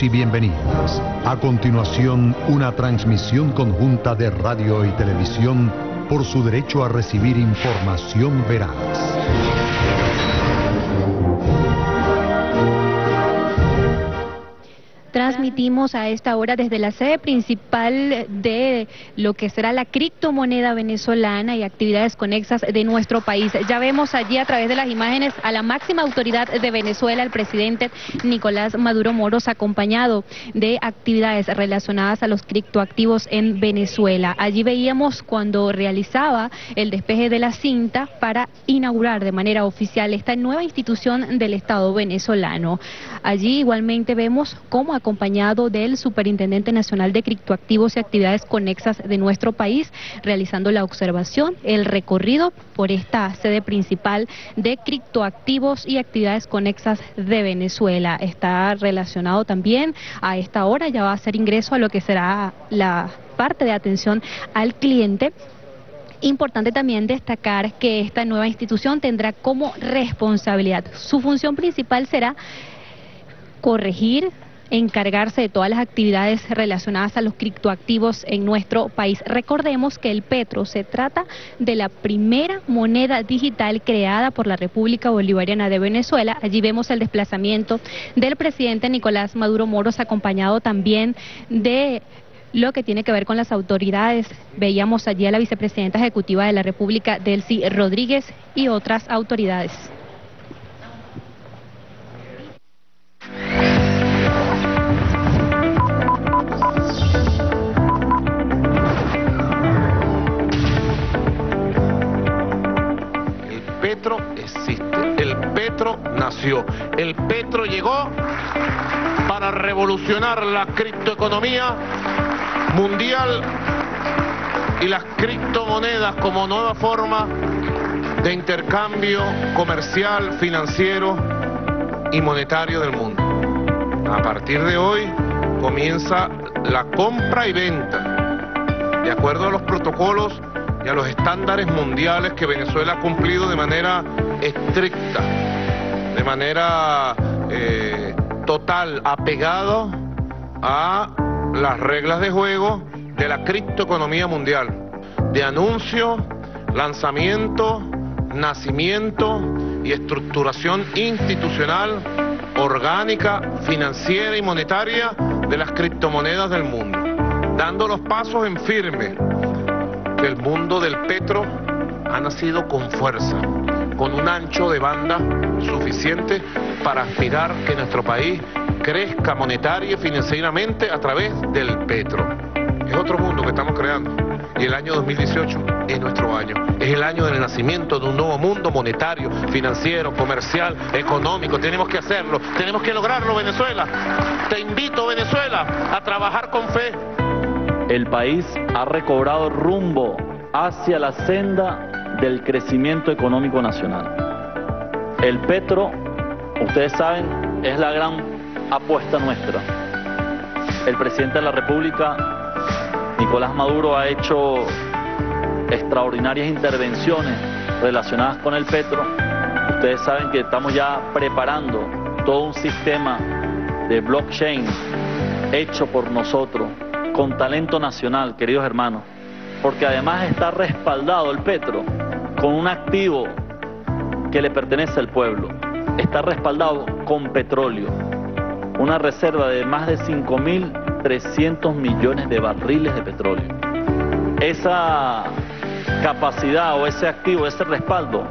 Y bienvenidas. A continuación, una transmisión conjunta de radio y televisión por su derecho a recibir información veraz. Transmitimos a esta hora desde la sede principal de lo que será la criptomoneda venezolana y actividades conexas de nuestro país. Ya vemos allí a través de las imágenes a la máxima autoridad de Venezuela, el presidente Nicolás Maduro Moros, acompañado de actividades relacionadas a los criptoactivos en Venezuela. Allí veíamos cuando realizaba el despeje de la cinta para inaugurar de manera oficial esta nueva institución del Estado venezolano. Allí igualmente vemos cómo acompañado del Superintendente Nacional de Criptoactivos y Actividades Conexas de nuestro país, realizando la observación, el recorrido por esta sede principal de criptoactivos y actividades conexas de Venezuela. Está relacionado también a esta hora, ya va a hacer ingreso a lo que será la parte de atención al cliente Importante también destacar que esta nueva institución tendrá como responsabilidad, su función principal será corregir, encargarse de todas las actividades relacionadas a los criptoactivos en nuestro país. Recordemos que el Petro se trata de la primera moneda digital creada por la República Bolivariana de Venezuela. Allí vemos el desplazamiento del presidente Nicolás Maduro Moros acompañado también de lo que tiene que ver con las autoridades. Veíamos allí a la vicepresidenta ejecutiva de la República, Delcy Rodríguez, y otras autoridades. Petro existe, el Petro nació, el Petro llegó para revolucionar la criptoeconomía mundial y las criptomonedas como nueva forma de intercambio comercial, financiero y monetario del mundo. A partir de hoy comienza la compra y venta, de acuerdo a los protocolos y a los estándares mundiales que Venezuela ha cumplido de manera estricta, de manera eh, total, apegado a las reglas de juego de la criptoeconomía mundial, de anuncio, lanzamiento, nacimiento y estructuración institucional, orgánica, financiera y monetaria de las criptomonedas del mundo, dando los pasos en firme el mundo del petro ha nacido con fuerza, con un ancho de banda suficiente para aspirar que nuestro país crezca monetaria y financieramente a través del petro. Es otro mundo que estamos creando y el año 2018 es nuestro año. Es el año del nacimiento de un nuevo mundo monetario, financiero, comercial, económico. Tenemos que hacerlo, tenemos que lograrlo Venezuela. Te invito Venezuela a trabajar con fe, el país ha recobrado rumbo hacia la senda del crecimiento económico nacional. El petro, ustedes saben, es la gran apuesta nuestra. El presidente de la República, Nicolás Maduro, ha hecho extraordinarias intervenciones relacionadas con el petro. Ustedes saben que estamos ya preparando todo un sistema de blockchain hecho por nosotros con talento nacional, queridos hermanos, porque además está respaldado el petro con un activo que le pertenece al pueblo, está respaldado con petróleo, una reserva de más de 5.300 millones de barriles de petróleo. Esa capacidad o ese activo, ese respaldo,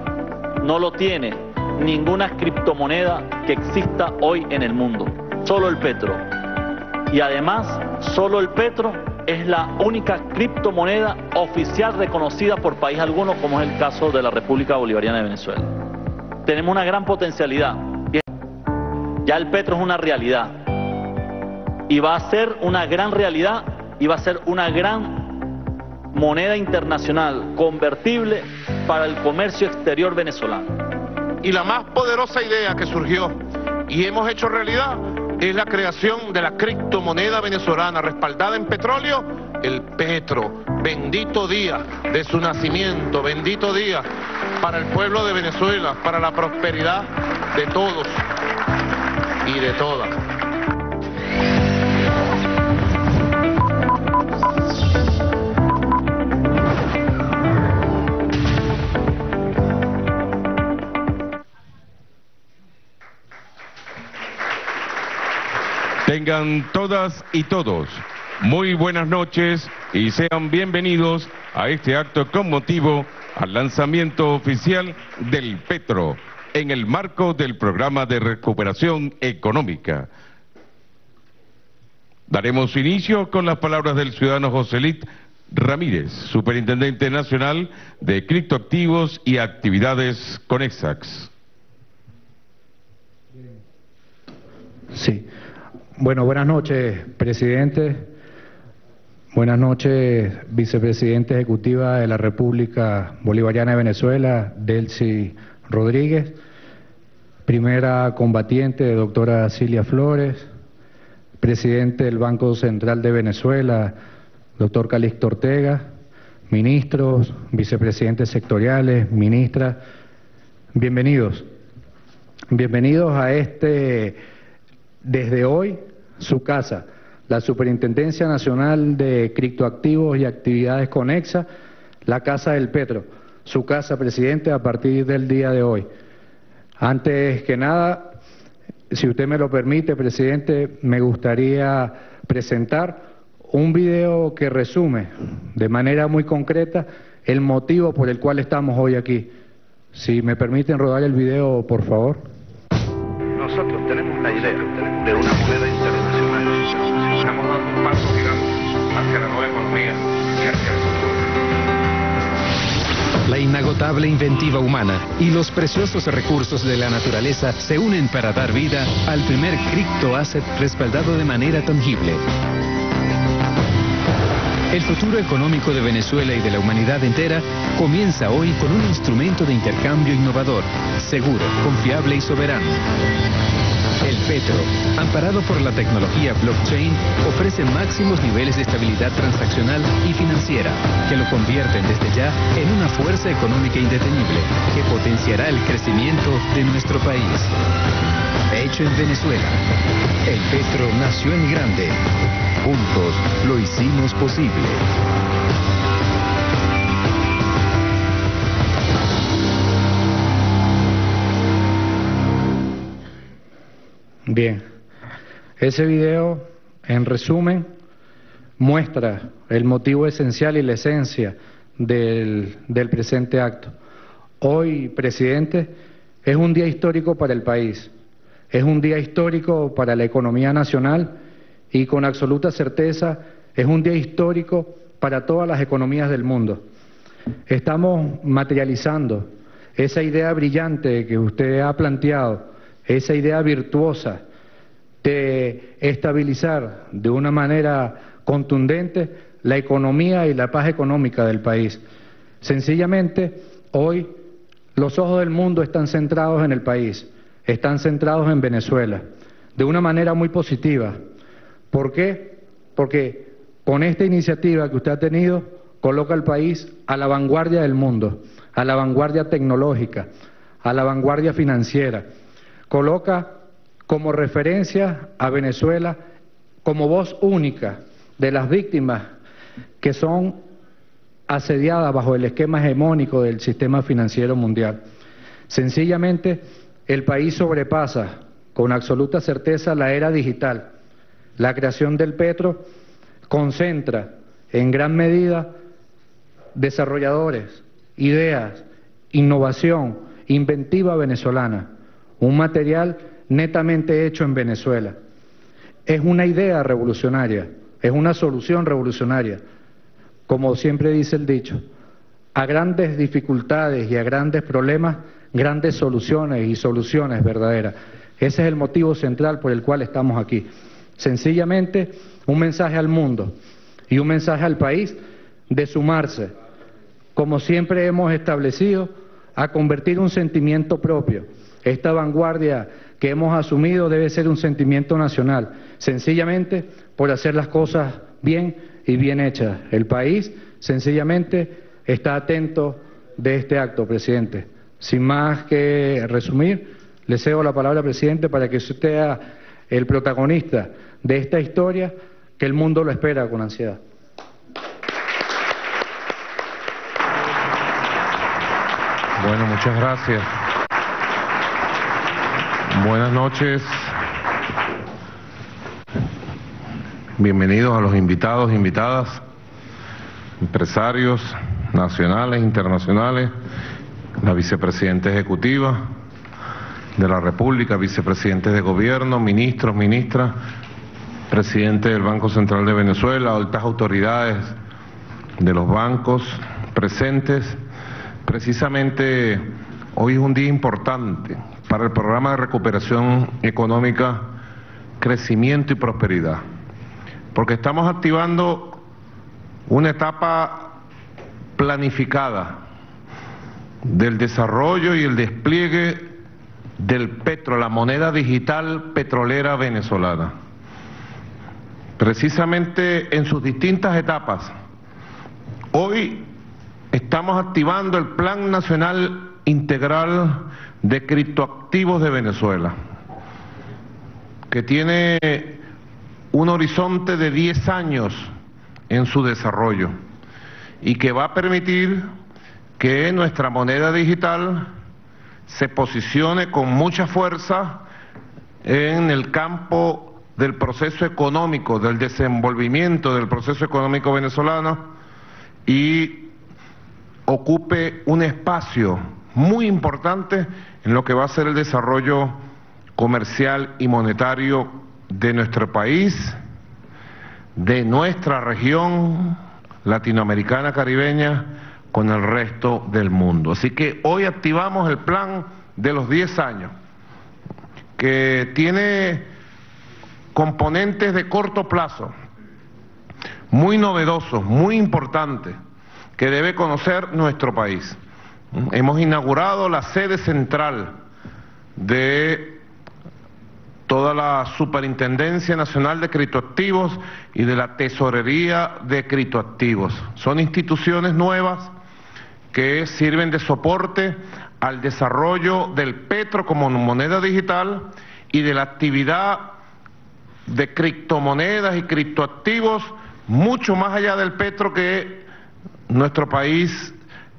no lo tiene ninguna criptomoneda que exista hoy en el mundo, solo el petro. Y además Solo el petro es la única criptomoneda oficial reconocida por país alguno, como es el caso de la República Bolivariana de Venezuela. Tenemos una gran potencialidad. Ya el petro es una realidad. Y va a ser una gran realidad y va a ser una gran moneda internacional convertible para el comercio exterior venezolano. Y la más poderosa idea que surgió y hemos hecho realidad es la creación de la criptomoneda venezolana respaldada en petróleo, el petro. Bendito día de su nacimiento, bendito día para el pueblo de Venezuela, para la prosperidad de todos y de todas. Todas y todos muy buenas noches y sean bienvenidos a este acto con motivo al lanzamiento oficial del Petro en el marco del programa de recuperación económica. Daremos inicio con las palabras del ciudadano Joselit Ramírez, Superintendente Nacional de Criptoactivos y Actividades Conexax. Sí. Bueno, buenas noches, presidente. Buenas noches, vicepresidente ejecutiva de la República Bolivariana de Venezuela, Delcy Rodríguez. Primera combatiente, doctora Cilia Flores. Presidente del Banco Central de Venezuela, doctor Calixto Ortega. Ministros, vicepresidentes sectoriales, ministras. Bienvenidos. Bienvenidos a este, desde hoy, su casa, la Superintendencia Nacional de Criptoactivos y Actividades Conexa, la Casa del Petro, su casa, presidente, a partir del día de hoy. Antes que nada, si usted me lo permite, presidente, me gustaría presentar un video que resume de manera muy concreta el motivo por el cual estamos hoy aquí. Si me permiten rodar el video, por favor. Nosotros tenemos la idea de una moneda internacional. Estamos dando un paso gigante hacia la nueva economía y hacia el futuro. La inagotable inventiva humana y los preciosos recursos de la naturaleza se unen para dar vida al primer criptoasset respaldado de manera tangible. El futuro económico de Venezuela y de la humanidad entera comienza hoy con un instrumento de intercambio innovador, seguro, confiable y soberano. El Petro, amparado por la tecnología blockchain, ofrece máximos niveles de estabilidad transaccional y financiera, que lo convierten desde ya en una fuerza económica indetenible que potenciará el crecimiento de nuestro país. Hecho en Venezuela, el Petro nació en grande. Juntos lo hicimos posible. Bien, ese video, en resumen, muestra el motivo esencial y la esencia del, del, presente acto. Hoy, presidente, es un día histórico para el país, es un día histórico para la economía nacional y con absoluta certeza es un día histórico para todas las economías del mundo. Estamos materializando esa idea brillante que usted ha planteado, esa idea virtuosa de estabilizar de una manera contundente la economía y la paz económica del país. Sencillamente, hoy los ojos del mundo están centrados en el país, están centrados en Venezuela, de una manera muy positiva. ¿Por qué? Porque con esta iniciativa que usted ha tenido, coloca al país a la vanguardia del mundo, a la vanguardia tecnológica, a la vanguardia financiera. Coloca como referencia a Venezuela como voz única de las víctimas que son asediadas bajo el esquema hegemónico del sistema financiero mundial. Sencillamente, el país sobrepasa con absoluta certeza la era digital. La creación del petro concentra en gran medida desarrolladores, ideas, innovación, inventiva venezolana, un material netamente hecho en Venezuela. Es una idea revolucionaria, es una solución revolucionaria, como siempre dice el dicho, a grandes dificultades y a grandes problemas, grandes soluciones y soluciones verdaderas. Ese es el motivo central por el cual estamos aquí. Sencillamente un mensaje al mundo y un mensaje al país de sumarse, como siempre hemos establecido, a convertir un sentimiento propio. Esta vanguardia que hemos asumido debe ser un sentimiento nacional, sencillamente por hacer las cosas bien y bien hechas. El país sencillamente está atento de este acto, presidente. Sin más que resumir, le cedo la palabra, presidente, para que usted sea el protagonista de esta historia que el mundo lo espera con ansiedad. Bueno, muchas gracias. Buenas noches. bienvenidos a los invitados, invitadas, empresarios nacionales, internacionales, la vicepresidenta ejecutiva de la República, vicepresidentes de gobierno, ministros, ministras, presidente del Banco Central de Venezuela, altas autoridades de los bancos presentes. Precisamente hoy es un día importante para el programa de recuperación económica, crecimiento y prosperidad, porque estamos activando una etapa planificada del desarrollo y el despliegue del petro, la moneda digital petrolera venezolana. Precisamente en sus distintas etapas. Hoy estamos activando el Plan Nacional Integral de Criptoactivos de Venezuela, que tiene un horizonte de 10 años en su desarrollo y que va a permitir que nuestra moneda digital se posicione con mucha fuerza en el campo del proceso económico, del desenvolvimiento del proceso económico venezolano y ocupe un espacio muy importante en lo que va a ser el desarrollo comercial y monetario de nuestro país, de nuestra región latinoamericana caribeña, con el resto del mundo. Así que hoy activamos el plan de los 10 años, que tiene componentes de corto plazo, muy novedosos, muy importantes, que debe conocer nuestro país. Hemos inaugurado la sede central de toda la Superintendencia Nacional de Criptoactivos y de la Tesorería de Criptoactivos. Son instituciones nuevas que sirven de soporte al desarrollo del petro como moneda digital y de la actividad de criptomonedas y criptoactivos mucho más allá del petro que nuestro país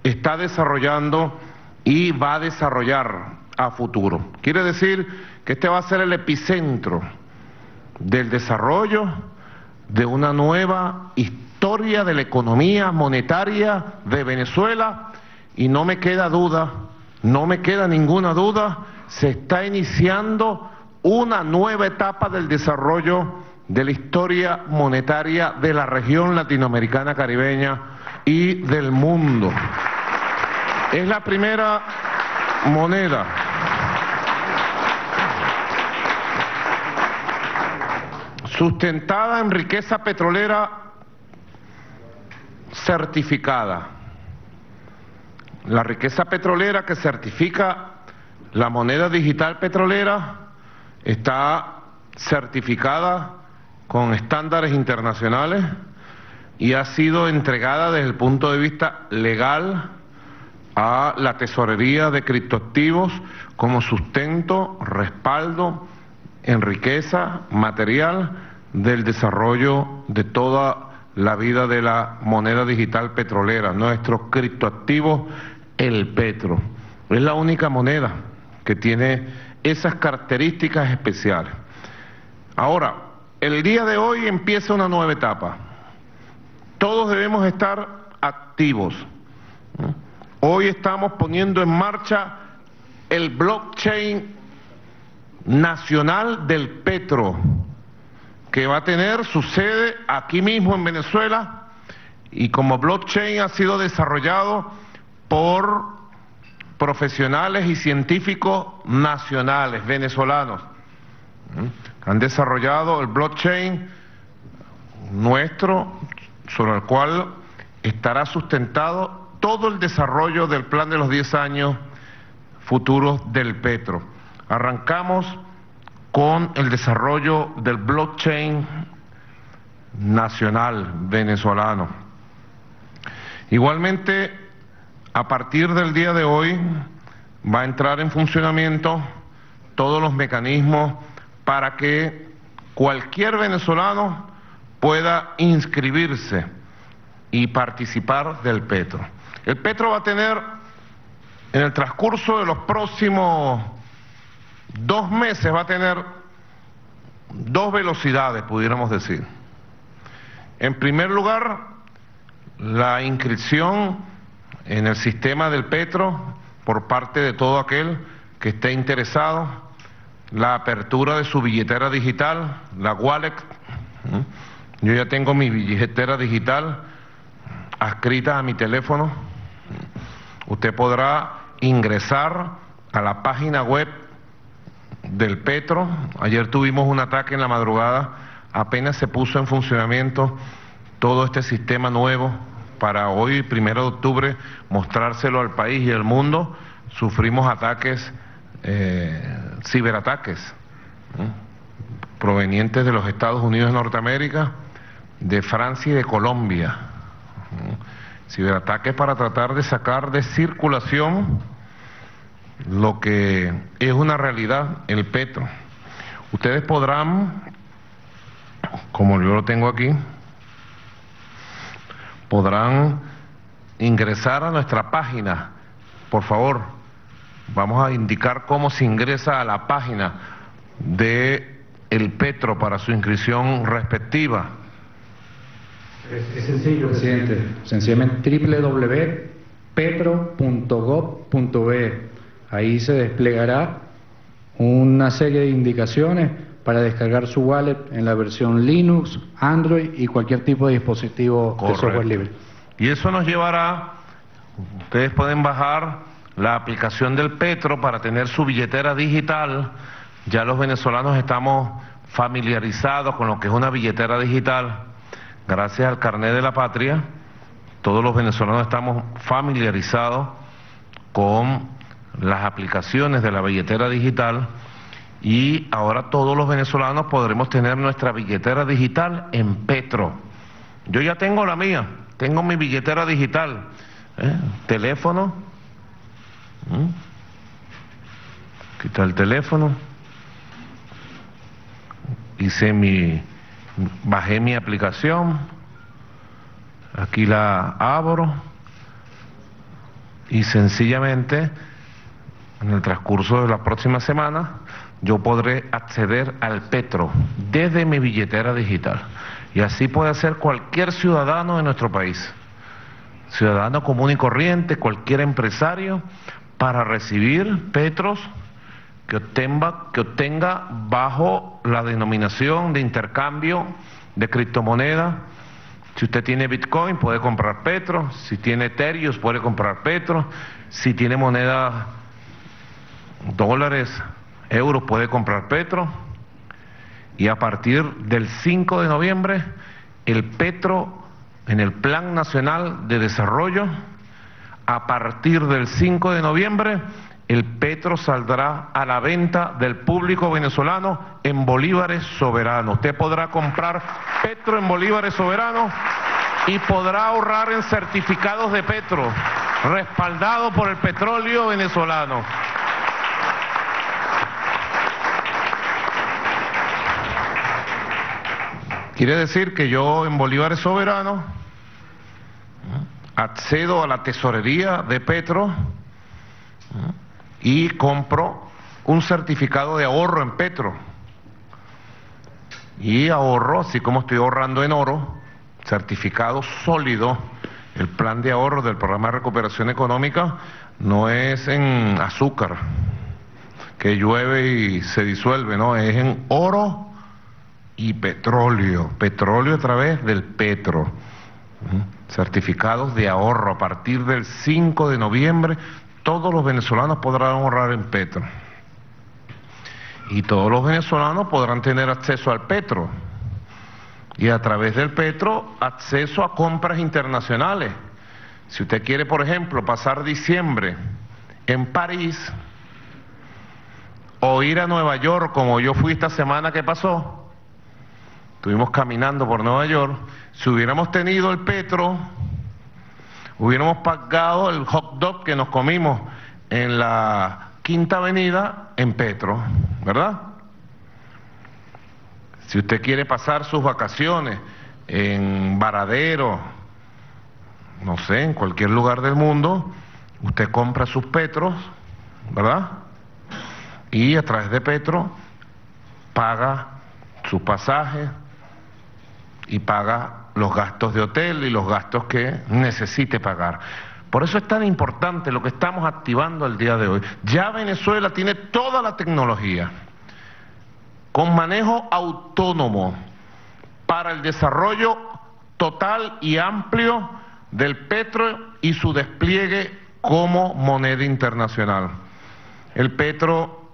está desarrollando y va a desarrollar a futuro. Quiere decir que este va a ser el epicentro del desarrollo de una nueva historia de la economía monetaria de Venezuela y no me queda duda, no me queda ninguna duda, se está iniciando una nueva etapa del desarrollo de la historia monetaria de la región latinoamericana caribeña y del mundo. Es la primera moneda. Sustentada en riqueza petrolera certificada. La riqueza petrolera que certifica la moneda digital petrolera está certificada con estándares internacionales y ha sido entregada desde el punto de vista legal a la tesorería de criptoactivos como sustento, respaldo en riqueza material del desarrollo de toda la vida de la moneda digital petrolera, nuestros criptoactivos el petro. Es la única moneda que tiene esas características especiales. Ahora, el día de hoy empieza una nueva etapa. Todos debemos estar activos. Hoy estamos poniendo en marcha el blockchain nacional del petro, que va a tener su sede aquí mismo en Venezuela y como blockchain ha sido desarrollado por profesionales y científicos nacionales venezolanos. Han desarrollado el blockchain nuestro, sobre el cual estará sustentado todo el desarrollo del plan de los 10 años futuros del Petro. Arrancamos con el desarrollo del blockchain nacional venezolano. Igualmente, a partir del día de hoy va a entrar en funcionamiento todos los mecanismos para que cualquier venezolano pueda inscribirse y participar del Petro. El Petro va a tener en el transcurso de los próximos dos meses va a tener dos velocidades, pudiéramos decir. En primer lugar, la inscripción en el sistema del Petro por parte de todo aquel que esté interesado, la apertura de su billetera digital, la wallet. Yo ya tengo mi billetera digital adscrita a mi teléfono. Usted podrá ingresar a la página web del Petro. Ayer tuvimos un ataque en la madrugada, apenas se puso en funcionamiento todo este sistema nuevo para hoy, primero de octubre, mostrárselo al país y al mundo. Sufrimos ataques, eh, ciberataques, provenientes de los Estados Unidos de Norteamérica, de Francia y de Colombia. Ciberataques para tratar de sacar de circulación lo que es una realidad, el petro. Ustedes podrán, como yo lo tengo aquí, podrán ingresar a nuestra página. Por favor, vamos a indicar cómo se ingresa a la página de el Petro para su inscripción respectiva. Es, sencillo, presidente. Sencillamente www.petro.gov.be. Ahí se desplegará una serie de indicaciones para descargar su wallet en la versión Linux, Android y cualquier tipo de dispositivo de software libre. Y eso nos llevará, ustedes pueden bajar la aplicación del Petro para tener su billetera digital. Ya los venezolanos estamos familiarizados con lo que es una billetera digital. Gracias al carnet de la patria, todos los venezolanos estamos familiarizados con las aplicaciones de la billetera digital y ahora todos los venezolanos podremos tener nuestra billetera digital en Petro. Yo ya tengo la mía, tengo mi billetera digital, ¿eh? teléfono, quita el teléfono, hice mi, bajé mi aplicación, aquí la abro. Y sencillamente en el transcurso de la próxima semana, yo podré acceder al Petro desde mi billetera digital. Y así puede hacer cualquier ciudadano de nuestro país, ciudadano común y corriente, cualquier empresario, para recibir Petros que obtenga, bajo la denominación de intercambio de criptomoneda. Si usted tiene Bitcoin puede comprar Petro, si tiene Ethereum puede comprar Petro, si tiene moneda dólares, euros puede comprar Petro. Y a partir del 5 de noviembre el Petro en el Plan Nacional de Desarrollo, a partir del 5 de noviembre el Petro saldrá a la venta del público venezolano en bolívares soberanos. Usted podrá comprar Petro en bolívares soberanos y podrá ahorrar en certificados de Petro, respaldado por el petróleo venezolano. Quiere decir que yo en bolívares soberanos accedo a la tesorería de Petro y compro un certificado de ahorro en Petro. Y ahorro, así como estoy ahorrando en oro, certificado sólido, el plan de ahorro del programa de recuperación económica no es en azúcar, que llueve y se disuelve, no, es en oro y petróleo, petróleo a través del petro. Certificados de ahorro a partir del 5 de noviembre, todos los venezolanos podrán ahorrar en petro. Y todos los venezolanos podrán tener acceso al petro. Y a través del petro, acceso a compras internacionales. Si usted quiere, por ejemplo, pasar diciembre en París o ir a Nueva York, como yo fui esta semana que pasó, estuvimos caminando por Nueva York, si hubiéramos tenido el petro, hubiéramos pagado el hot dog que nos comimos en la Quinta Avenida en Petro, ¿verdad? Si usted quiere pasar sus vacaciones en Varadero, no sé, en cualquier lugar del mundo, usted compra sus petros, ¿verdad? Y a través de Petro paga su pasaje, y paga los gastos de hotel y los gastos que necesite pagar. Por eso es tan importante lo que estamos activando el día de hoy. Ya Venezuela tiene toda la tecnología con manejo autónomo para el desarrollo total y amplio del petro y su despliegue como moneda internacional. El petro,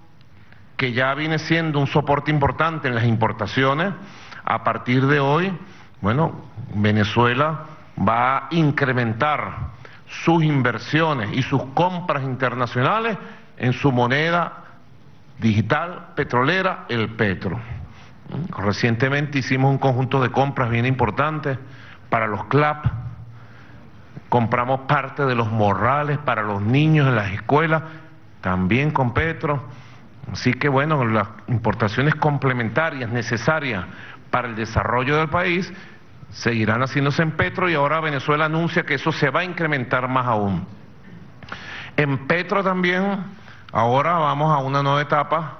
que ya viene siendo un soporte importante en las importaciones, a partir de hoy, bueno, Venezuela va a incrementar sus inversiones y sus compras internacionales en su moneda digital petrolera, el petro. Recientemente hicimos un conjunto de compras bien importantes para los CLAP, compramos parte de los morrales para los niños en las escuelas, también con petro. Así que bueno, las importaciones complementarias necesarias para el desarrollo del país seguirán haciéndose en Petro y ahora Venezuela anuncia que eso se va a incrementar más aún. En Petro también, ahora vamos a una nueva etapa.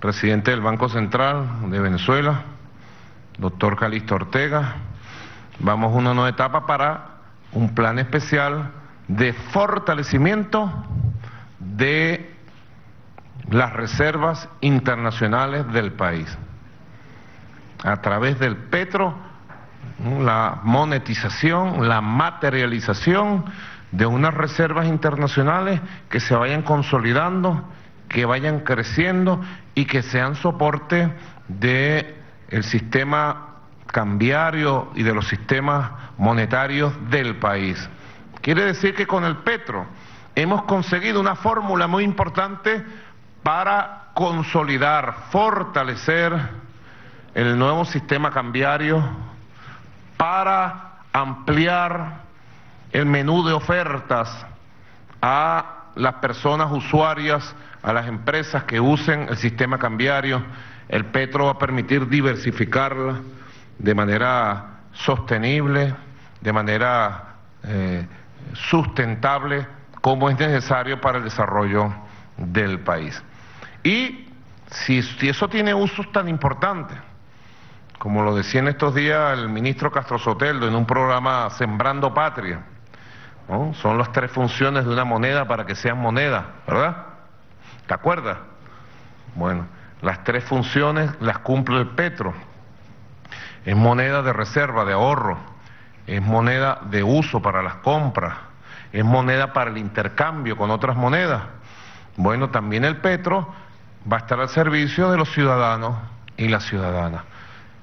Presidente del Banco Central de Venezuela, doctor Calixto Ortega, vamos a una nueva etapa para un plan especial de fortalecimiento de las reservas internacionales del país. A través del petro la monetización, la materialización de unas reservas internacionales que se vayan consolidando, que vayan creciendo y que sean soporte de el sistema cambiario y de los sistemas monetarios del país. Quiere decir que con el petro hemos conseguido una fórmula muy importante para consolidar, fortalecer el nuevo sistema cambiario para ampliar el menú de ofertas a las personas usuarias, a las empresas que usen el sistema cambiario. El petro va a permitir diversificarla de manera sostenible, de manera eh, sustentable, como es necesario para el desarrollo del país. Y si, si eso tiene usos tan importantes, como lo decía en estos días el ministro Castro Soteldo en un programa Sembrando Patria. Son las tres funciones de una moneda para que sean moneda, ¿verdad? ¿Te acuerdas? Bueno, las tres funciones las cumple el petro. Es moneda de reserva, de ahorro, es moneda de uso para las compras, es moneda para el intercambio con otras monedas. Bueno, también el petro va a estar al servicio de los ciudadanos y las ciudadanas.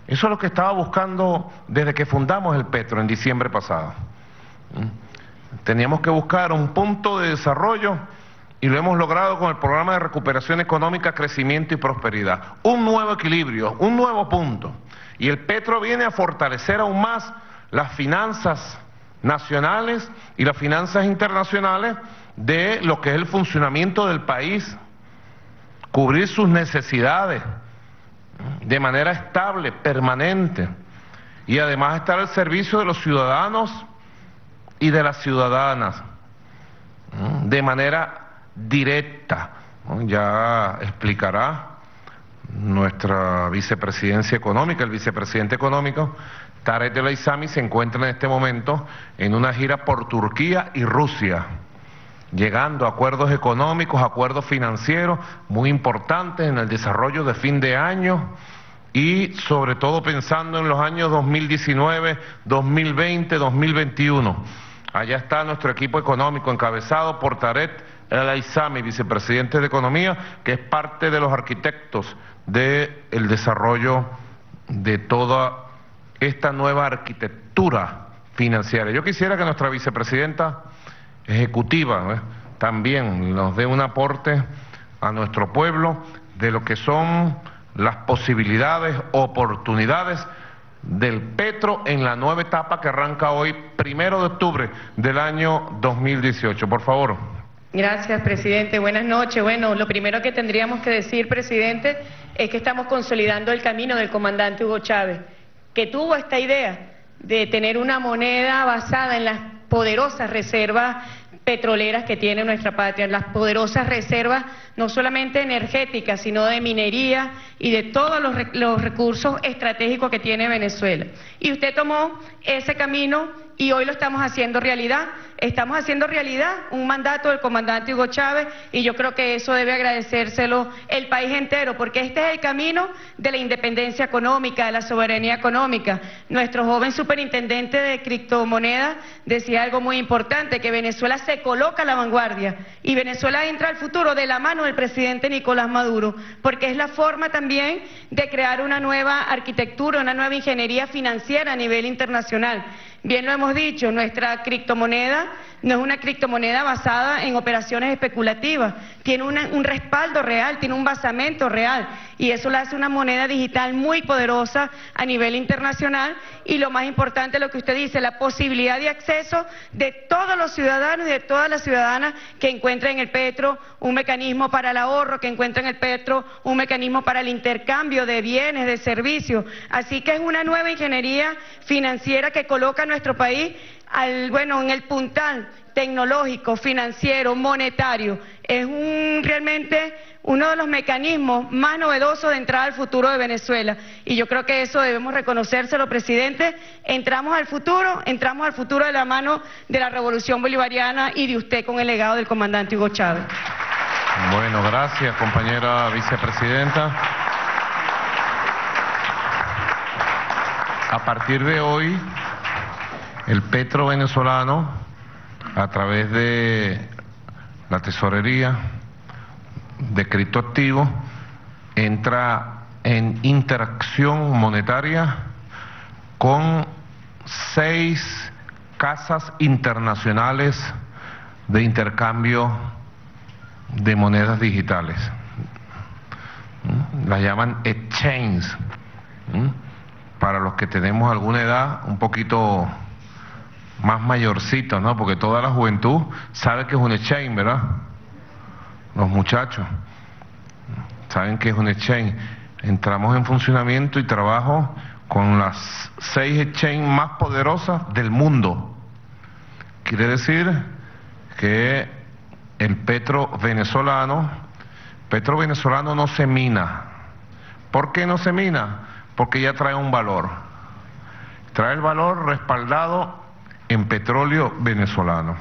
Eso es lo que estaba buscando desde que fundamos el Petro en diciembre pasado. ¿Mm? Teníamos que buscar un punto de desarrollo y lo hemos logrado con el programa de recuperación económica, crecimiento y prosperidad. Un nuevo equilibrio, un nuevo punto. Y el Petro viene a fortalecer aún más las finanzas nacionales y las finanzas internacionales de lo que es el funcionamiento del país, cubrir sus necesidades de manera estable, permanente, y además estar al servicio de los ciudadanos y de las ciudadanas, de manera directa. Ya explicará nuestra vicepresidencia económica, el vicepresidente económico, Tarek El Aizami, se encuentra en este momento en una gira por Turquía y Rusia llegando a acuerdos económicos, acuerdos financieros muy importantes en el desarrollo de fin de año y sobre todo pensando en los años 2019, 2020, 2021. Allá está nuestro equipo económico encabezado por Taret El Aizami, vicepresidente de Economía, que es parte de los arquitectos del desarrollo de toda esta nueva arquitectura financiera. Yo quisiera que nuestra vicepresidenta ejecutiva también nos dé un aporte a nuestro pueblo de lo que son las posibilidades, oportunidades del Petro en la nueva etapa que arranca hoy, primero de octubre del año 2018. Por favor. Gracias, presidente. Buenas noches. Bueno, lo primero que tendríamos que decir, presidente, es que estamos consolidando el camino del comandante Hugo Chávez, que tuvo esta idea de tener una moneda basada en las poderosas reservas petroleras que tiene nuestra patria, las poderosas reservas no solamente energéticas, sino de minería y de todos los, los recursos estratégicos que tiene Venezuela. Y usted tomó ese camino y hoy lo estamos haciendo realidad. Estamos haciendo realidad un mandato del comandante Hugo Chávez y yo creo que eso debe agradecérselo el país entero, porque este es el camino de la independencia económica, de la soberanía económica. Nuestro joven superintendente de criptomonedas decía algo muy importante, que Venezuela se coloca la vanguardia y Venezuela entra al futuro de la mano del presidente Nicolás Maduro, porque es la forma también de crear una nueva arquitectura, una nueva ingeniería financiera a nivel internacional. Bien lo hemos dicho, nuestra criptomoneda no es una criptomoneda basada en operaciones especulativas, tiene un respaldo real, tiene un basamento real. Y eso la hace una moneda digital muy poderosa a nivel internacional. Y lo más importante, lo que usted dice, la posibilidad de acceso de todos los ciudadanos y de todas las ciudadanas que encuentren en el Petro un mecanismo para el ahorro, que encuentren en el Petro un mecanismo para el intercambio de bienes, de servicios. Así que es una nueva ingeniería financiera que coloca a nuestro país al, bueno, en el puntal tecnológico, financiero, monetario. Es un, realmente uno de los mecanismos más novedosos de entrar al futuro de Venezuela. Y yo creo que eso debemos reconocérselo, presidente. Entramos al futuro, entramos al futuro de la mano de la revolución bolivariana y de usted con el legado del comandante Hugo Chávez. Bueno, gracias, compañera vicepresidenta. A partir de hoy, el petro venezolano, a través de la tesorería de criptoactivos, entra en interacción monetaria con seis casas internacionales de intercambio de monedas digitales. Las llaman exchange. Para los que tenemos alguna edad, un poquito más mayorcitos, ¿no? Porque toda la juventud sabe que es un exchange, ¿verdad? Los muchachos saben que es un exchange. Entramos en funcionamiento y trabajo con las seis exchanges más poderosas del mundo. Quiere decir que el petro venezolano, petro venezolano no se mina. ¿Por qué no se mina? Porque ya trae un valor. Trae el valor respaldado en petróleo venezolano.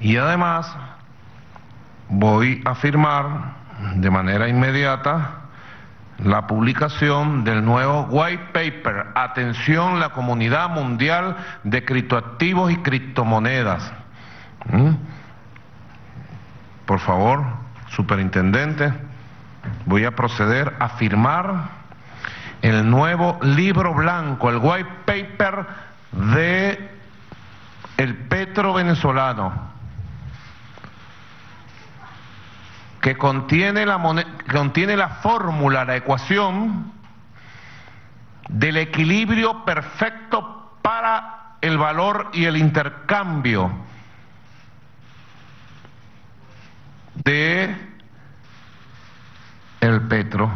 Y además voy a firmar de manera inmediata la publicación del nuevo white paper, atención la comunidad mundial de criptoactivos y criptomonedas. ¿Mm? Por favor, superintendente, voy a proceder a firmar el nuevo libro blanco, el white paper de el petro venezolano que contiene la, contiene la fórmula, la ecuación del equilibrio perfecto para el valor y el intercambio de el petro.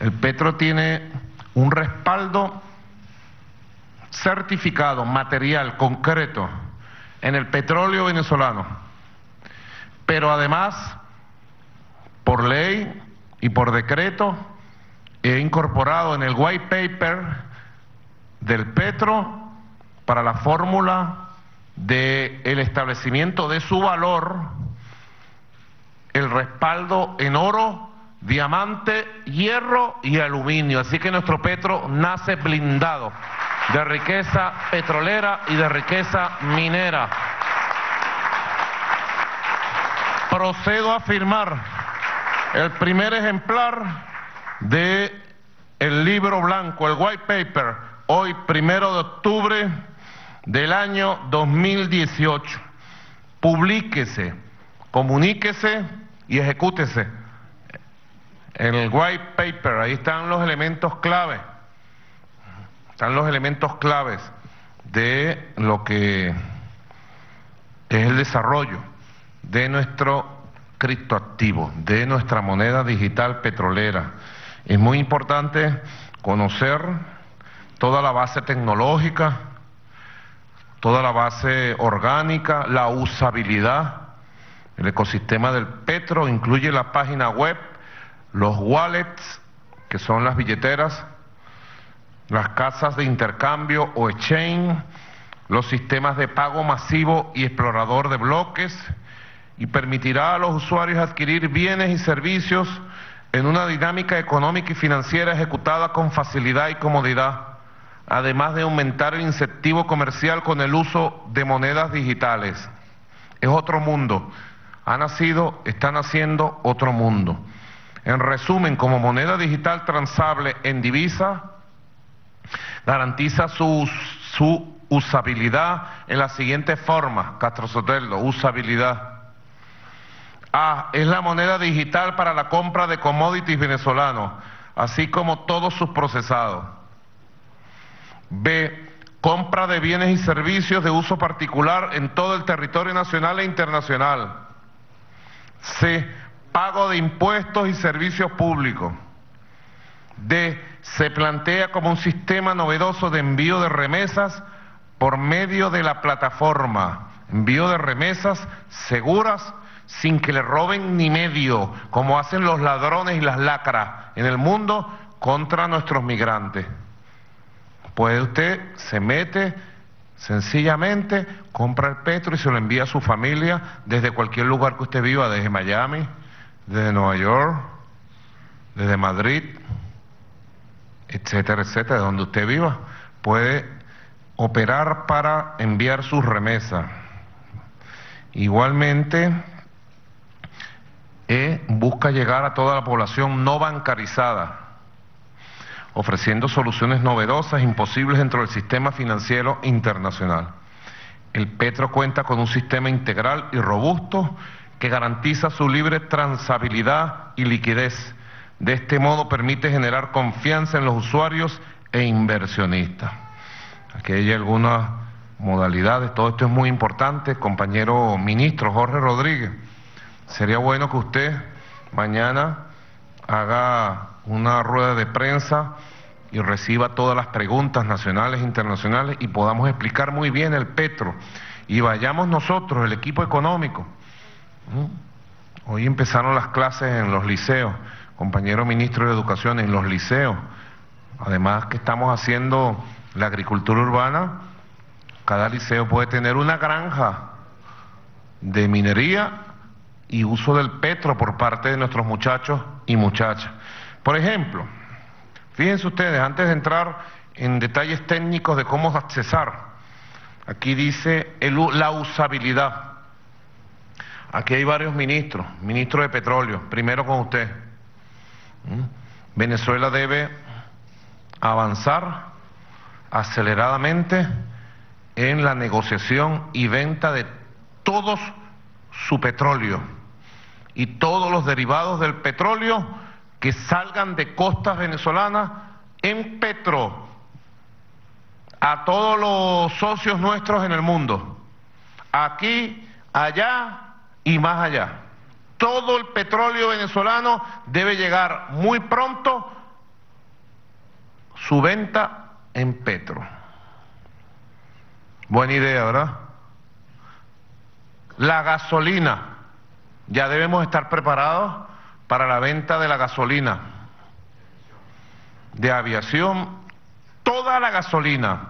El petro tiene un respaldo certificado, material, concreto, en el petróleo venezolano. Pero además, por ley y por decreto, he incorporado en el white paper del petro para la fórmula del el establecimiento de su valor, el respaldo en oro, diamante, hierro y aluminio. Así que nuestro petro nace blindado de riqueza petrolera y de riqueza minera. Procedo a firmar el primer ejemplar de el libro blanco, el white paper, hoy primero de octubre del año 2018. Publíquese, comuníquese y ejecútese. El white paper, ahí están los elementos clave están los elementos claves de lo que es el desarrollo de nuestro criptoactivo, de nuestra moneda digital petrolera. Es muy importante conocer toda la base tecnológica, toda la base orgánica, la usabilidad. El ecosistema del Petro incluye la página web, los wallets, que son las billeteras, las casas de intercambio o exchange, los sistemas de pago masivo y explorador de bloques, y permitirá a los usuarios adquirir bienes y servicios en una dinámica económica y financiera ejecutada con facilidad y comodidad, además de aumentar el incentivo comercial con el uso de monedas digitales. Es otro mundo. Ha nacido, está naciendo otro mundo. En resumen, como moneda digital transable en divisa, garantiza su, su usabilidad en la siguiente forma, Castro Sotelo, usabilidad. A, es la moneda digital para la compra de commodities venezolanos, así como todos sus procesados. B, compra de bienes y servicios de uso particular en todo el territorio nacional e internacional. C, pago de impuestos y servicios públicos. D, se plantea como un sistema novedoso de envío de remesas por medio de la plataforma, envío de remesas seguras sin que le roben ni medio, como hacen los ladrones y las lacras en el mundo contra nuestros migrantes. Pues usted se mete sencillamente, compra el petro y se lo envía a su familia desde cualquier lugar que usted viva, desde Miami, desde Nueva York, desde Madrid, etcétera, etcétera, de donde usted viva, puede operar para enviar sus remesas. Igualmente, e busca llegar a toda la población no bancarizada, ofreciendo soluciones novedosas, imposibles dentro del sistema financiero internacional. El Petro cuenta con un sistema integral y robusto que garantiza su libre transabilidad y liquidez. De este modo permite generar confianza en los usuarios e inversionistas. Aquí hay algunas modalidades, todo esto es muy importante, compañero ministro Jorge Rodríguez. Sería bueno que usted mañana haga una rueda de prensa y reciba todas las preguntas nacionales e internacionales y podamos explicar muy bien el Petro y vayamos nosotros, el equipo económico. Hoy empezaron las clases en los liceos, compañero ministro de Educación, en los liceos. Además que estamos haciendo la agricultura urbana, cada liceo puede tener una granja de minería y uso del petro por parte de nuestros muchachos y muchachas. Por ejemplo, fíjense ustedes, antes de entrar en detalles técnicos de cómo accesar, aquí dice la usabilidad. Aquí hay varios ministros, ministro de petróleo, primero con usted. ¿Mm? Venezuela debe avanzar aceleradamente en la negociación y venta de todos su petróleo y todos los derivados del petróleo que salgan de costas venezolanas en petro a todos los socios nuestros en el mundo, aquí, allá y más allá. Todo el petróleo venezolano debe llegar muy pronto su venta en petro. Buena idea, ¿verdad? La gasolina ya debemos estar preparados para la venta de la gasolina, de aviación, toda la gasolina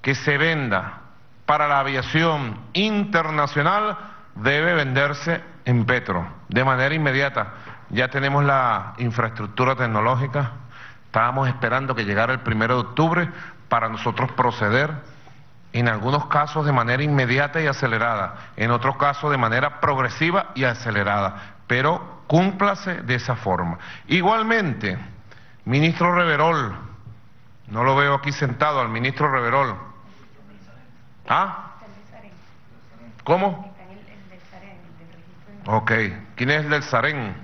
que se venda para la aviación internacional debe venderse en Petro, de manera inmediata. Ya tenemos la infraestructura tecnológica, estábamos esperando que llegara el primero de octubre para nosotros proceder en algunos casos de manera inmediata y acelerada, en otros casos de manera progresiva y acelerada, pero cúmplase de esa forma. Igualmente, ministro Reverol, no lo veo aquí sentado al ministro Reverol. ¿Ah? ¿Cómo? Ok, ¿quién es el del Sarén?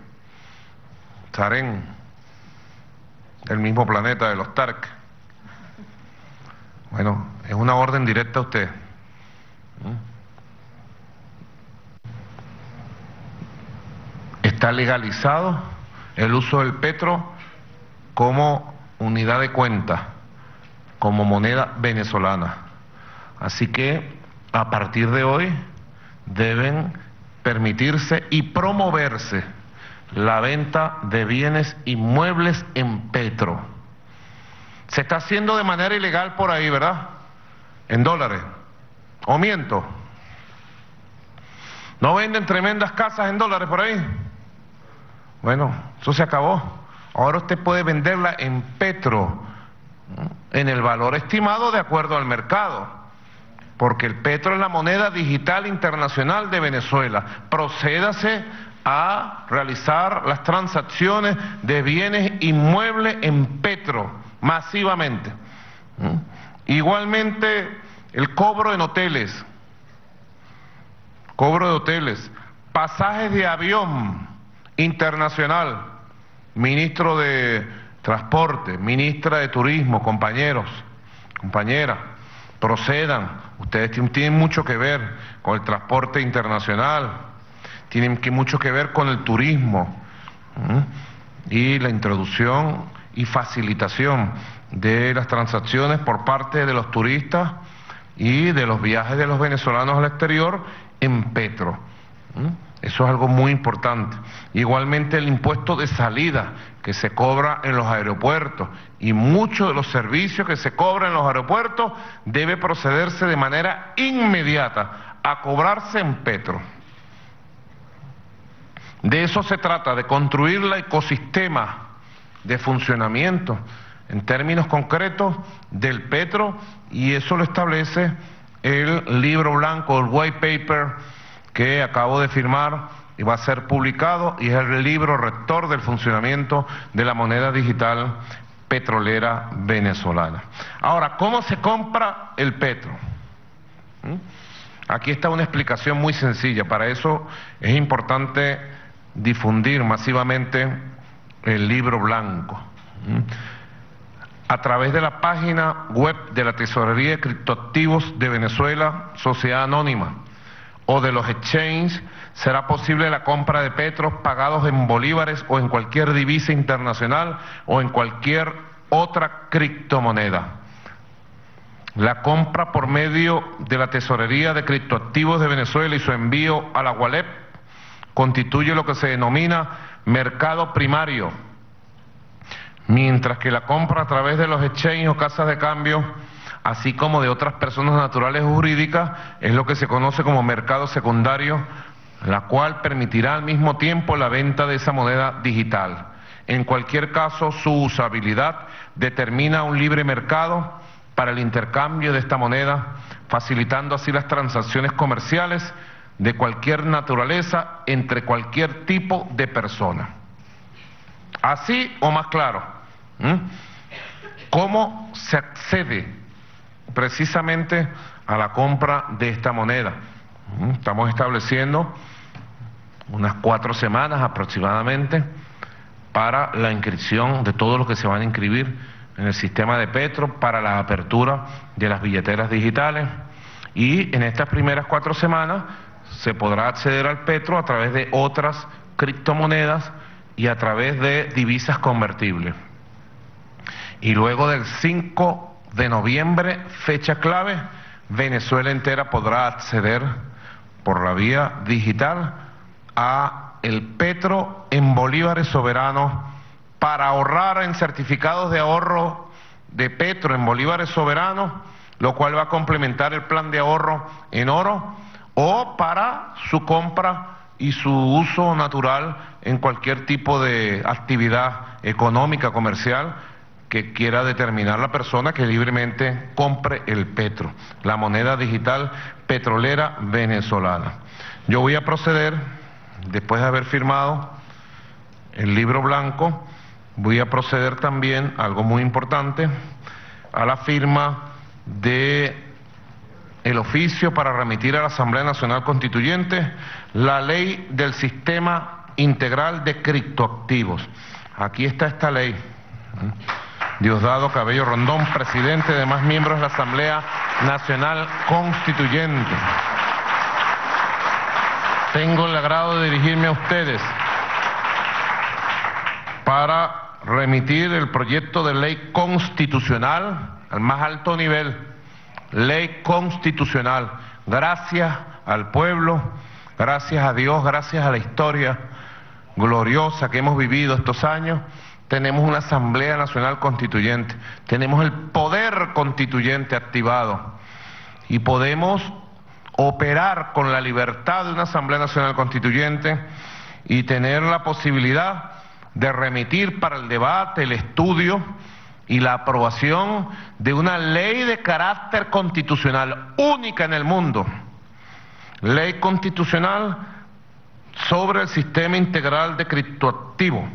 El mismo planeta de los Tark. Bueno, es una orden directa a usted. Está legalizado el uso del petro como unidad de cuenta, como moneda venezolana. Así que a partir de hoy deben permitirse y promoverse la venta de bienes inmuebles en Petro. Se está haciendo de manera ilegal por ahí, ¿verdad? En dólares. ¿O miento? ¿No venden tremendas casas en dólares por ahí? Bueno, eso se acabó. Ahora usted puede venderla en Petro, en el valor estimado de acuerdo al mercado, porque el Petro es la moneda digital internacional de Venezuela. Procédase a realizar las transacciones de bienes inmuebles en Petro masivamente. ¿Mm? Igualmente el cobro en hoteles, cobro de hoteles, pasajes de avión internacional, ministro de Transporte, ministra de Turismo, compañeros, compañeras, procedan, ustedes tienen mucho que ver con el transporte internacional, tienen que mucho que ver con el turismo y la introducción y facilitación de las transacciones por parte de los turistas y de los viajes de los venezolanos al exterior en Petro. Eso es algo muy importante. Igualmente el impuesto de salida que se cobra en los aeropuertos y muchos de los servicios que se cobran en los aeropuertos debe procederse de manera inmediata a cobrarse en Petro. De eso se trata, de construir el ecosistema de funcionamiento en términos concretos del Petro y eso lo establece el libro blanco, el white paper que acabo de firmar y va a ser publicado y es el libro rector del funcionamiento de la moneda digital petrolera venezolana. Ahora, ¿cómo se compra el petro? ¿Mm? Aquí está una explicación muy sencilla. Para eso es importante difundir masivamente el libro blanco. A través de la página web de la Tesorería de Criptoactivos de Venezuela, Sociedad Anónima, o de los exchanges, será posible la compra de petros pagados en bolívares o en cualquier divisa internacional o en cualquier otra criptomoneda. La compra por medio de la Tesorería de Criptoactivos de Venezuela y su envío a la Walep constituye lo que se denomina mercado primario, mientras que la compra a través de los exchanges o casas de cambio, así como de otras personas naturales o jurídicas, es lo que se conoce como mercado secundario, la cual permitirá al mismo tiempo la venta de esa moneda digital. En cualquier caso, su usabilidad determina un libre mercado para el intercambio de esta moneda, facilitando así las transacciones comerciales de cualquier naturaleza entre cualquier tipo de persona. Así o más claro, ¿cómo se accede precisamente a la compra de esta moneda? Estamos estableciendo unas cuatro semanas aproximadamente para la inscripción de todos los que se van a inscribir en el sistema de Petro para la apertura de las billeteras digitales y en estas primeras cuatro semanas se podrá acceder al petro a través de otras criptomonedas y a través de divisas convertibles. Y luego del 5 de noviembre, fecha clave, Venezuela entera podrá acceder por la vía digital a el petro en bolívares soberanos para ahorrar en certificados de ahorro de petro en bolívares soberanos, lo cual va a complementar el plan de ahorro en oro o para su compra y su uso natural en cualquier tipo de actividad económica, comercial que quiera determinar la persona que libremente compre el petro, la moneda digital petrolera venezolana. Yo voy a proceder, después de haber firmado el libro blanco, voy a proceder también, algo muy importante, a la firma de el oficio para remitir a la Asamblea Nacional Constituyente la ley del sistema integral de criptoactivos. Aquí está esta ley. Diosdado Cabello Rondón, presidente de más miembros de la Asamblea Nacional Constituyente. Tengo el agrado de dirigirme a ustedes para remitir el proyecto de ley constitucional al más alto nivel ley constitucional. Gracias al pueblo, gracias a Dios, gracias a la historia gloriosa que hemos vivido estos años, tenemos una Asamblea Nacional Constituyente, tenemos el poder constituyente activado. Y podemos operar con la libertad de una Asamblea Nacional Constituyente y tener la posibilidad de remitir para el debate, el estudio y la aprobación de una ley de carácter constitucional única en el mundo, ley constitucional sobre el sistema integral de criptoactivo,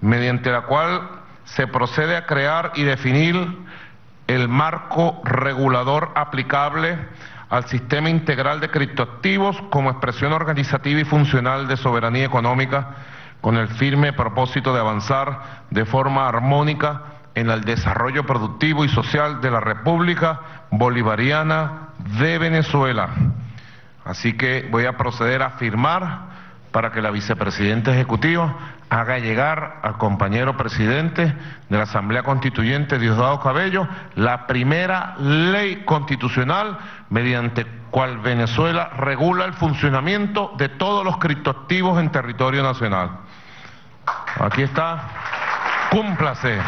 mediante la cual se procede a crear y definir el marco regulador aplicable al sistema integral de criptoactivos como expresión organizativa y funcional de soberanía económica con el firme propósito de avanzar de forma armónica en el desarrollo productivo y social de la República Bolivariana de Venezuela. Así que voy a proceder a firmar para que la vicepresidenta ejecutiva haga llegar al compañero presidente de la Asamblea Constituyente, Diosdado Cabello, la primera ley constitucional mediante cual Venezuela regula el funcionamiento de todos los criptoactivos en territorio nacional. Aquí está, cúmplase.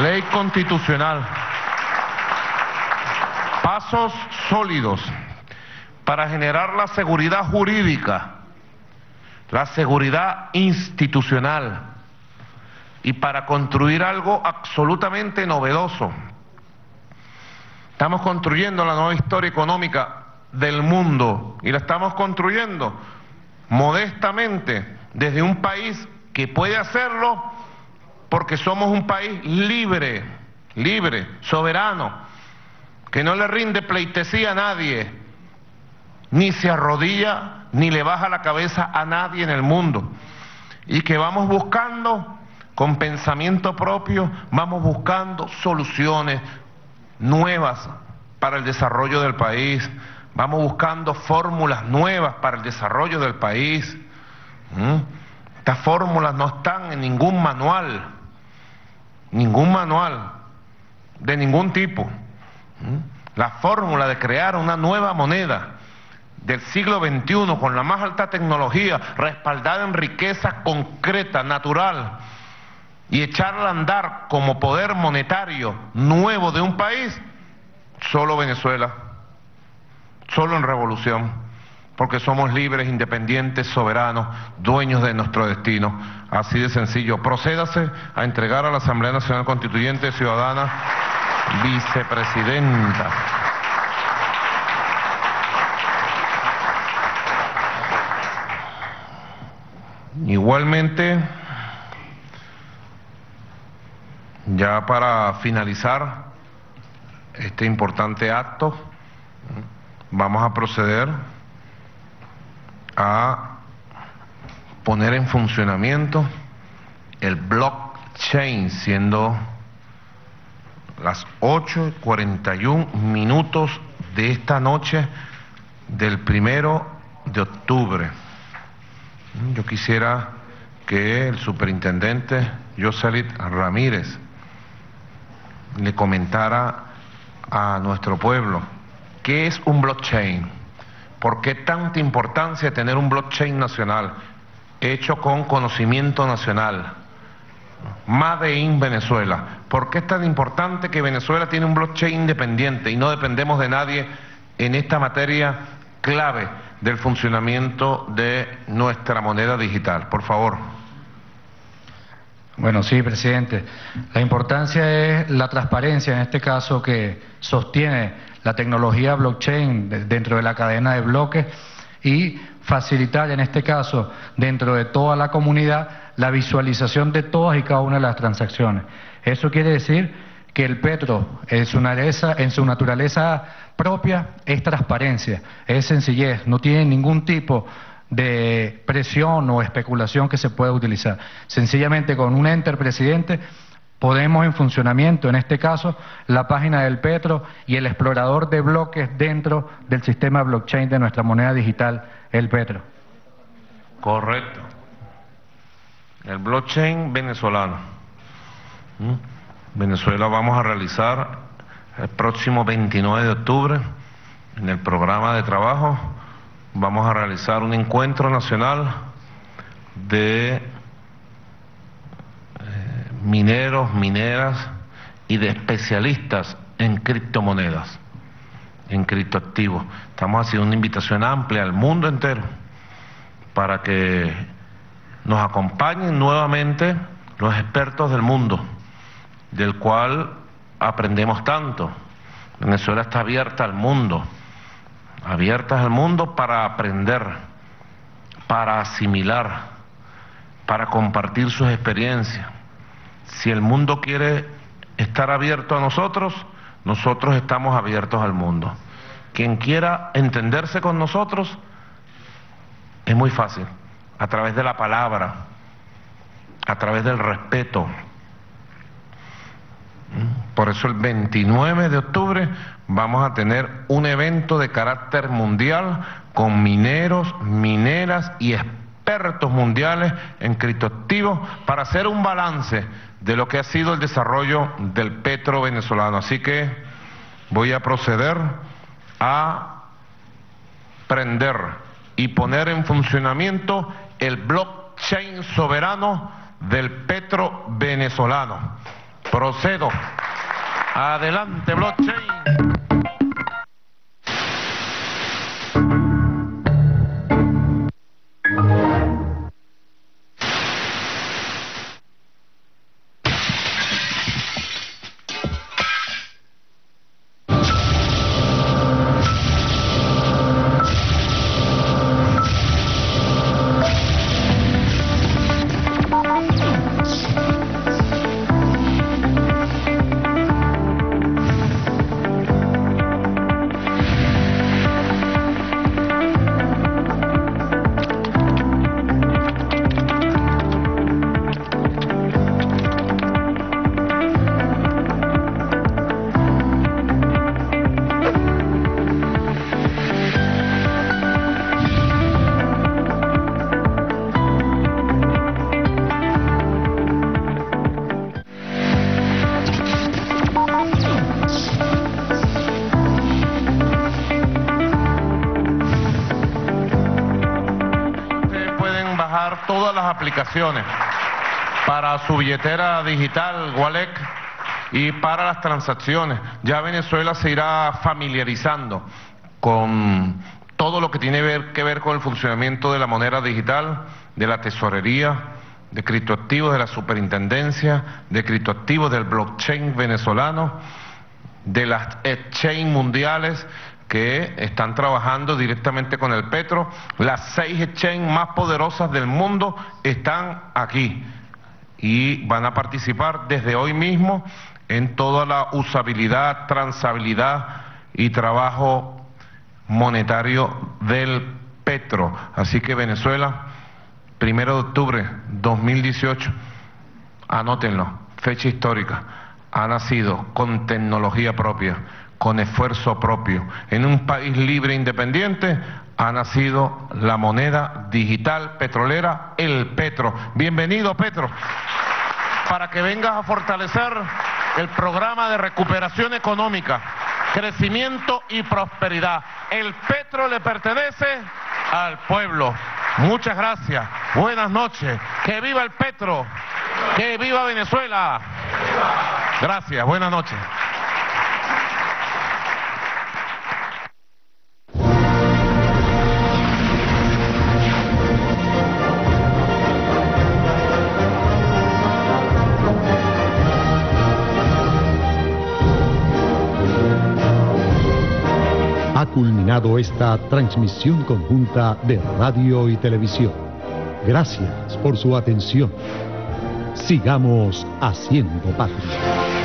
Ley constitucional pasos sólidos para generar la seguridad jurídica, la seguridad institucional y para construir algo absolutamente novedoso. Estamos construyendo la nueva historia económica del mundo y la estamos construyendo modestamente desde un país que puede hacerlo porque somos un país libre, libre, soberano, que no le rinde pleitesía a nadie, ni se arrodilla, ni le baja la cabeza a nadie en el mundo, y que vamos buscando, con pensamiento propio, vamos buscando soluciones nuevas para el desarrollo del país, vamos buscando fórmulas nuevas para el desarrollo del país. Estas fórmulas no están en ningún manual, ningún manual, de ningún tipo. La fórmula de crear una nueva moneda del siglo XXI con la más alta tecnología, respaldada en riqueza concreta, natural, y echarla a andar como poder monetario nuevo de un país, solo Venezuela, solo en revolución, porque somos libres, independientes, soberanos, dueños de nuestro destino. Así de sencillo. Procédase a entregar a la Asamblea Nacional Constituyente Ciudadana vicepresidenta. Igualmente, ya para finalizar este importante acto, vamos a proceder a poner en funcionamiento el blockchain, siendo las 8 y 41 minutos de esta noche del primero de octubre. Yo quisiera que el superintendente Joselit Ramírez le comentara a nuestro pueblo qué es un blockchain, por qué tanta importancia tener un blockchain nacional hecho con conocimiento nacional Made in Venezuela. ¿Por qué es tan importante que Venezuela tiene un blockchain independiente y no dependemos de nadie en esta materia clave del funcionamiento de nuestra moneda digital? Por favor. Bueno, sí, presidente. La importancia es la transparencia, en este caso, que sostiene la tecnología blockchain dentro de la cadena de bloques y facilitar, en este caso, dentro de toda la comunidad, la visualización de todas y cada una de las transacciones. Eso quiere decir que el petro en su, naturaleza, en su naturaleza propia es transparencia, es sencillez, no tiene ningún tipo de presión o especulación que se pueda utilizar. Sencillamente con un enter presidente podemos en funcionamiento, en este caso, la página del Petro y el explorador de bloques dentro del sistema blockchain de nuestra moneda digital, el Petro. Correcto el blockchain venezolano. Venezuela vamos a realizar el próximo 29 de octubre en el programa de trabajo vamos a realizar un encuentro nacional de eh, mineros, mineras y de especialistas en criptomonedas, en criptoactivos. Estamos haciendo una invitación amplia al mundo entero para que nos acompañen nuevamente los expertos del mundo, del cual aprendemos tanto. Venezuela está abierta al mundo, abierta al mundo para aprender, para asimilar, para compartir sus experiencias. Si el mundo quiere estar abierto a nosotros, nosotros estamos abiertos al mundo. Quien quiera entenderse con nosotros, es muy fácil, a través de la palabra, a través del respeto. Por eso el 29 de octubre vamos a tener un evento de carácter mundial con mineros, mineras y expertos mundiales en criptoactivos para hacer un balance de lo que ha sido el desarrollo del petro venezolano. Así que voy a proceder a prender y poner en funcionamiento el blockchain soberano del petro venezolano. Procedo. Adelante, blockchain. Para su billetera digital, Wallet, y para las transacciones. Ya Venezuela se irá familiarizando con todo lo que tiene que ver con el funcionamiento de la moneda digital, de la tesorería, de criptoactivos de la superintendencia, de criptoactivos del blockchain venezolano, de las exchange mundiales que están trabajando directamente con el petro. Las seis exchange más poderosas del mundo están aquí y van a participar desde hoy mismo en toda la usabilidad, transabilidad y trabajo monetario del petro. Así que Venezuela, primero de octubre 2018, anótenlo, fecha histórica, ha nacido con tecnología propia con esfuerzo propio. En un país libre e independiente ha nacido la moneda digital petrolera, el Petro. Bienvenido, Petro, para que vengas a fortalecer el programa de recuperación económica, crecimiento y prosperidad. El Petro le pertenece al pueblo. Muchas gracias. Buenas noches. Que viva el Petro. Que viva Venezuela. Gracias. Buenas noches. Culminado esta transmisión conjunta de radio y televisión. Gracias por su atención. Sigamos haciendo patria.